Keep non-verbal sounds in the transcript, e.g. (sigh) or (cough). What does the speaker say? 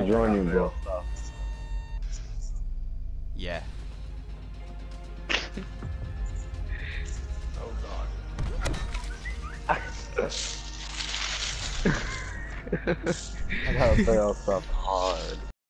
to join you, bro. Yeah. Oh (laughs) god. I gotta play all stuff hard.